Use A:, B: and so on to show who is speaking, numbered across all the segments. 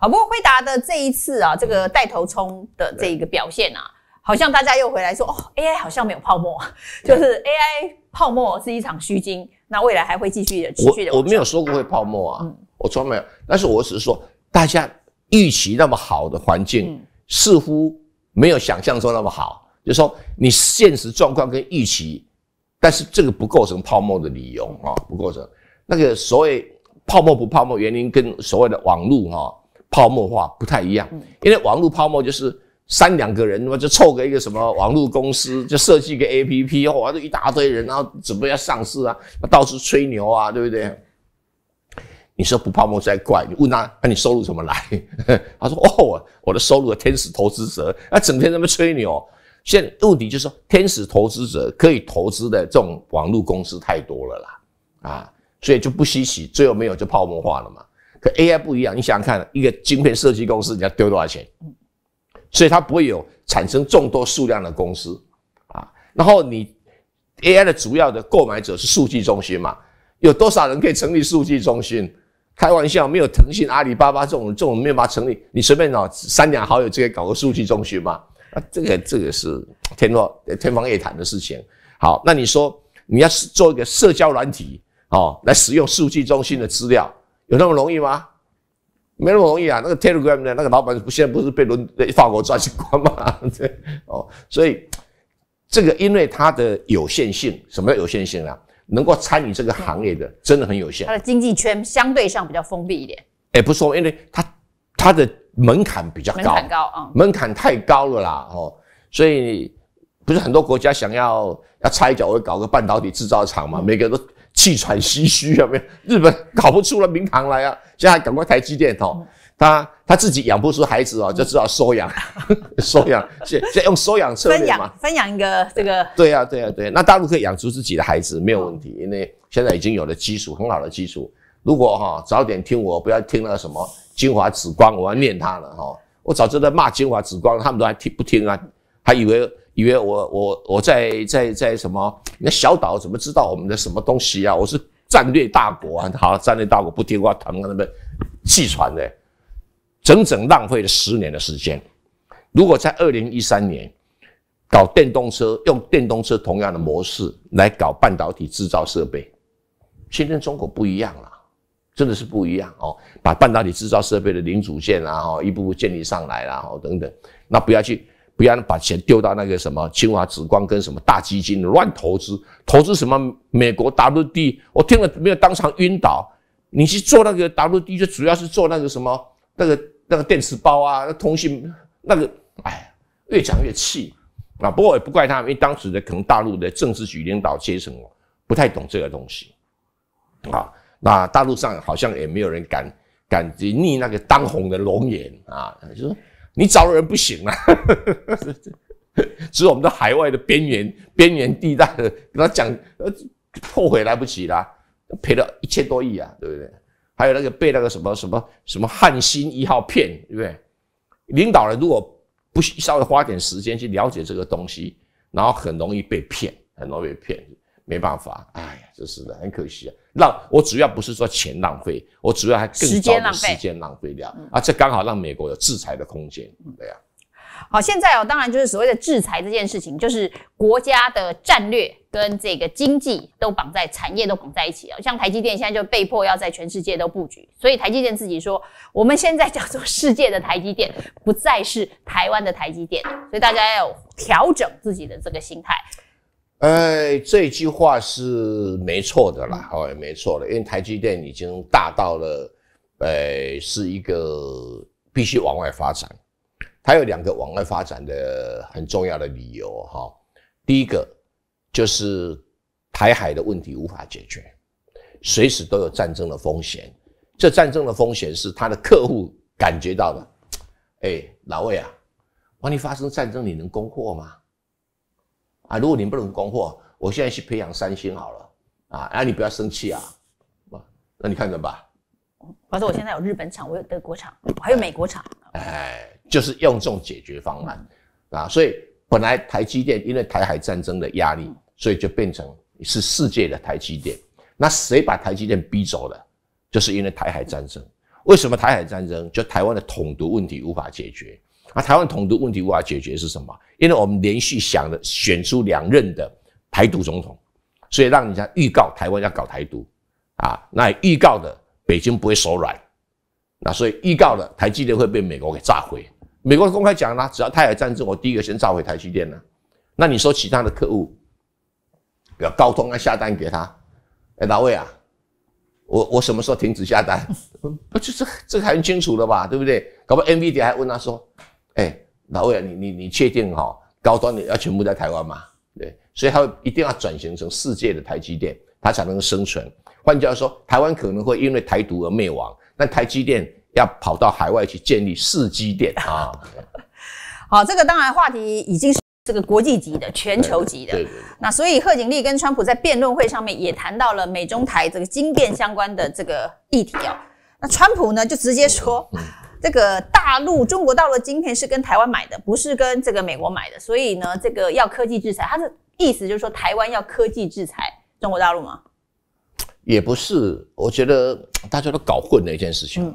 A: 好，不过辉达的这一次啊，这个带头冲的这个表现啊，好像大家又回来说，哦，AI 好像没有泡沫，就是 AI 泡沫是一场虚惊，那未来还会继续的持续的。
B: 我我没有说过会泡沫啊，我从来没有，但是我只是说，大家预期那么好的环境，似乎没有想象中那么好，就是说你现实状况跟预期，但是这个不构成泡沫的理由啊，不构成那个所谓泡沫不泡沫原因跟所谓的网络哈。泡沫化不太一样，因为网络泡沫就是三两个人，那么就凑个一个什么网络公司，就设计个 A P P，哇，这一大堆人，然后准备要上市啊，到处吹牛啊，对不对？你说不泡沫才怪，你问他，那你收入怎么来？他说哦，我的收入天使投资者，那整天在那吹牛。现在问题就是说，天使投资者可以投资的这种网络公司太多了啦，啊，所以就不稀奇，最后没有就泡沫化了嘛。可 AI 不一样，你想想看，一个晶片设计公司你要丢多少钱？所以它不会有产生众多数量的公司啊。然后你 AI 的主要的购买者是数据中心嘛？有多少人可以成立数据中心？开玩笑，没有腾讯、阿里巴巴这种这种没有办法成立，你随便找三两好友就可以搞个数据中心嘛？啊，这个这个是天方天方夜谭的事情。好，那你说你要做一个社交软体哦，来使用数据中心的资料？有那么容易吗？没那么容易啊！那个 Telegram 的那个老板不现在不是被伦法国抓去关吗？对哦，所以这个因为它的有限性，什么叫有限性啊？能够参与这个行业的真的很有限。
A: 它的经济圈相对上比较封闭一点。
B: 哎，不说，因为它它的门槛比较高，门
A: 槛高啊，
B: 门槛太高了啦！哦，所以不是很多国家想要要插一脚，会搞个半导体制造厂嘛？每个都。气喘吁吁有没有？日本搞不出了名堂来啊！现在赶快台积电哦，他他自己养不出孩子哦，就知道收养，收养，现现用收养策略嘛。
A: 分养一个这个。
B: 对呀对呀对，那大陆可以养出自己的孩子没有问题，因为现在已经有了基础，很好的基础。如果哈早点听我，不要听那个什么金华紫光，我要念他了哈。我早知道骂金华紫光，他们都还听不听啊？还以为。以为我我我在在在什么？那小岛怎么知道我们的什么东西啊？我是战略大国啊！好，战略大国不听话，他们那边气喘的，整整浪费了十年的时间。如果在二零一三年搞电动车，用电动车同样的模式来搞半导体制造设备，现在中国不一样了，真的是不一样哦！把半导体制造设备的零组件啊，哈，一步步建立上来了，哈，等等，那不要去。不要把钱丢到那个什么清华紫光跟什么大基金乱投资，投资什么美国 WD，我听了没有当场晕倒。你去做那个 WD，就主要是做那个什么那个那个电池包啊，那通信那个，哎，越讲越气啊。不过也不怪他们，因为当时的可能大陆的政治局领导阶层不太懂这个东西啊。那大陆上好像也没有人敢敢逆那个当红的龙眼啊，就说。你找的人不行啊，只有我们的海外的边缘边缘地带的，跟他讲，呃，后悔来不及啦，赔了一千多亿啊，对不对？还有那个被那个什么什么什么汉芯一号骗，对不对？领导人如果不稍微花点时间去了解这个东西，然后很容易被骗，很容易被骗，没办法，哎呀，真是的，很可惜啊。浪，我主要不是说钱浪费，我主要还更糟的时间浪费掉啊！这刚好让美国有制裁的空间，对呀。
A: 好，现在哦，当然就是所谓的制裁这件事情，就是国家的战略跟这个经济都绑在产业都绑在一起啊。像台积电现在就被迫要在全世界都布局，所以台积电自己说，我们现在叫做世界的台积电，不再是台湾的台积电，所以大家要调整自己的这个心态。
B: 哎，这句话是没错的啦，哦，没错的，因为台积电已经大到了，呃，是一个必须往外发展。它有两个往外发展的很重要的理由哈。第一个就是台海的问题无法解决，随时都有战争的风险。这战争的风险是他的客户感觉到的。哎，老魏啊，万一发生战争，你能供货吗？啊，如果你不能供货，我现在去培养三星好了，啊，啊，你不要生气啊，那你看着吧。
A: 反正我现在有日本厂，我有德国厂，还有美国厂。
B: 哎，就是用这种解决方案啊，所以本来台积电因为台海战争的压力，所以就变成是世界的台积电。那谁把台积电逼走了？就是因为台海战争。为什么台海战争就台湾的统独问题无法解决？那台湾统独问题无法解决是什么？因为我们连续想的选出两任的台独总统，所以让人家预告台湾要搞台独啊，那预告的北京不会手软，那所以预告的台积电会被美国给炸毁。美国公开讲了，只要台海战争，我第一个先炸毁台积电呢。那你说其他的客户，比如高通啊，下单给他，哎，老魏啊，我我什么时候停止下单？不就是这个很清楚了吧，对不对？搞不好 NVIDIA 还问他说，哎，老魏啊，你你你确定哈，高端的要全部在台湾吗？对，所以它一定要转型成世界的台积电，它才能生存。换句话说，台湾可能会因为台独而灭亡，但台积电要跑到海外去建立世基电啊。
A: 好，这个当然话题已经是。这个国际级的、全球级的，那所以贺锦丽跟川普在辩论会上面也谈到了美中台这个晶片相关的这个议题哦。那川普呢就直接说，这个大陆中国大陆的晶片是跟台湾买的，不是跟这个美国买的，所以呢这个要科技制裁。它的意思就是说台湾要科技制裁中国大陆吗？
B: 也不是，我觉得大家都搞混了一件事情。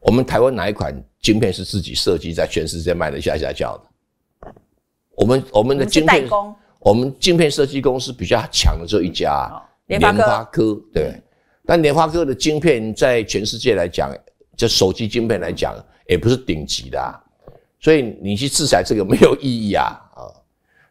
B: 我们台湾哪一款晶片是自己设计，在全世界卖的下下叫的？我们我们的晶片，我们晶片设计公司比较强的只有一家，
A: 联发
B: 科。对，但联发科的晶片在全世界来讲，就手机晶片来讲，也不是顶级的，所以你去制裁这个没有意义啊啊！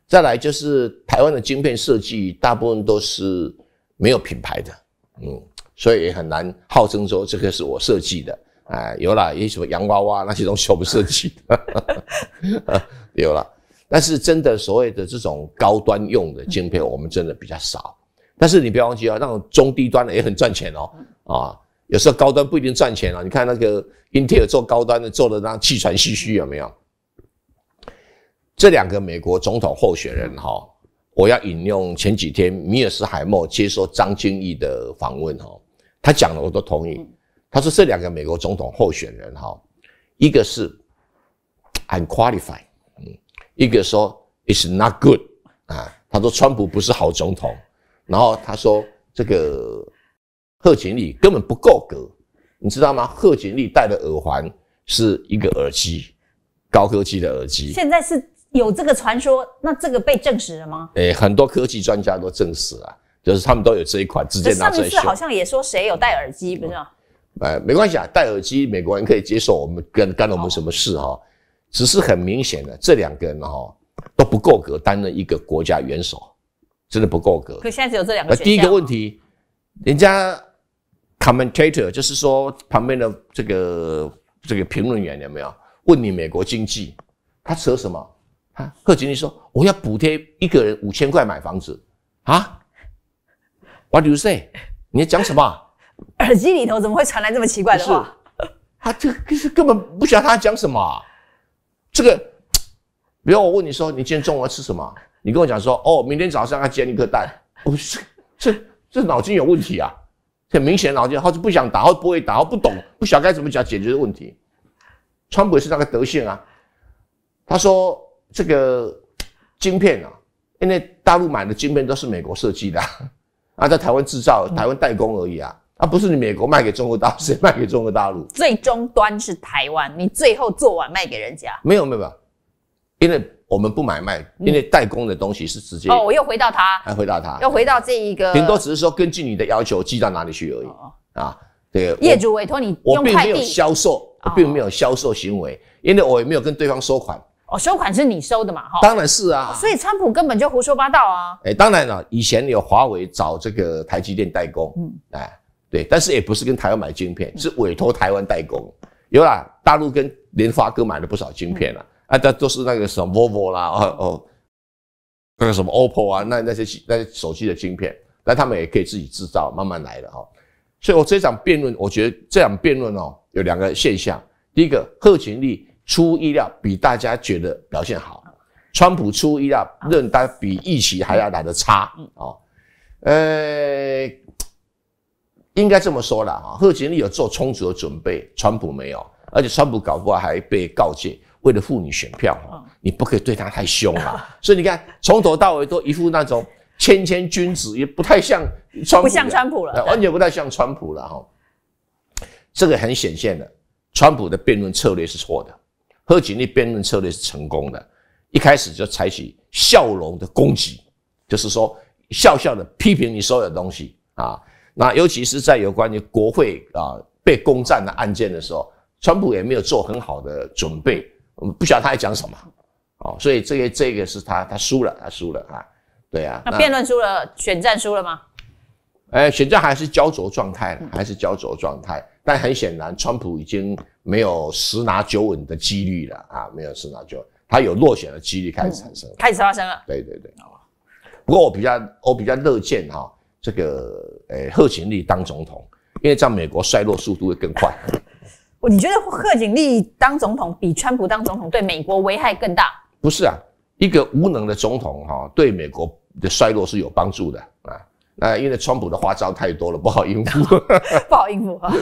B: 再来就是台湾的晶片设计，大部分都是没有品牌的，嗯，所以也很难号称说这个是我设计的。哎，有了，有什么洋娃娃那些东西我们设计的，有了。但是真的所谓的这种高端用的晶片，我们真的比较少。但是你不要忘记啊，那种中低端的也很赚钱哦。啊，有时候高端不一定赚钱啊。你看那个英特尔做高端的，做的那气喘吁吁有没有？这两个美国总统候选人哈，我要引用前几天米尔斯海默接受张经义的访问哈，他讲的我都同意。他说这两个美国总统候选人哈，一个是 unqualified 嗯。一个说 "It's not good" 啊，他说川普不是好总统，然后他说这个贺锦丽根本不够格，你知道吗？贺锦丽戴的耳环是一个耳机，高科技的耳机。
A: 现在是有这个传说，那这个被证实了吗？
B: 诶，很多科技专家都证实了，就是他们都有这一款，直接拿出来
A: 上次好像也说谁有戴耳机，不是吗？
B: 哎，没关系啊，戴耳机美国人可以接受，我们干干了我们什么事哈？只是很明显的，这两个人哈都不够格担任一个国家元首，真的不够格。
A: 可现在只有这两个。
B: 第一个问题，人家 commentator 就是说旁边的这个这个评论员有没有问你美国经济？他扯什么？他贺锦丽说我要补贴一个人五千块买房子啊？What do you say？你在讲什么？
A: 耳机里头怎么会传来这么奇怪的话？
B: 他这个是根本不晓得他讲什么。这个，比如我问你说，你今天中午要吃什么？你跟我讲说，哦，明天早上要煎一颗蛋。不是，这这脑筋有问题啊！很明显脑筋，他是不想打，或不会打，或不懂，不晓得该怎么讲解决的问题。川普也是那个德性啊。他说这个晶片啊，因为大陆买的晶片都是美国设计的，啊，在台湾制造、台湾代工而已啊。啊，不是你美国卖给中国大陆，谁卖给中国大陆？
A: 最终端是台湾，你最后做完卖给人家？
B: 没有没有没有，因为我们不买卖，因为代工的东西是直接。
A: 哦，我又回到他，
B: 还回到他，
A: 又回到这一个。
B: 顶多只是说根据你的要求寄到哪里去而已啊。对，
A: 业主委托你，
B: 我并没有销售，我并没有销售行为，因为我也没有跟对方收款。
A: 哦，收款是你收的嘛？哈，
B: 当然是啊。
A: 所以川普根本就胡说八道啊。
B: 哎，当然了，以前有华为找这个台积电代工，嗯，哎。对，但是也不是跟台湾买晶片，是委托台湾代工。有啦，大陆跟联发哥买了不少晶片了，啊，这都是那个什么 vivo 啦，哦哦，那个什么 oppo 啊，那那些那些手机的晶片，那他们也可以自己制造，慢慢来的哈。所以我这场辩论，我觉得这场辩论哦，有两个现象：第一个，贺锦丽出意料比大家觉得表现好，川普出意料认单比预期还要来的差哦，呃。应该这么说了哈，贺锦丽有做充足的准备，川普没有，而且川普搞不好还被告诫，为了妇女选票，你不可以对他太凶啊。所以你看，从头到尾都一副那种谦谦君子，也不太像川普，
A: 不像川普了，
B: 完全不太像川普了哈。这个很显现的，川普的辩论策略是错的，贺锦丽辩论策略是成功的，一开始就采取笑容的攻击，就是说笑笑的批评你所有东西啊。那尤其是在有关于国会啊被攻占的案件的时候，川普也没有做很好的准备，我们不晓得他在讲什么，哦，所以这个这个是他他输了，他输了啊，对啊。
A: 那辩论输了，选战输了吗？
B: 哎，选战还是焦灼状态，还是焦灼状态。但很显然，川普已经没有十拿九稳的几率了啊，没有十拿九稳，他有落选的几率开始产生，
A: 开始发生了。
B: 对对对。不过我比较我比较乐见哈，这个诶贺锦丽当总统，因为这样美国衰落速度会更快。
A: 你觉得贺锦丽当总统比川普当总统对美国危害更大？
B: 不是啊，一个无能的总统哈，对美国的衰落是有帮助的啊。那因为川普的花招太多了，不好应付，
A: 不好应付啊。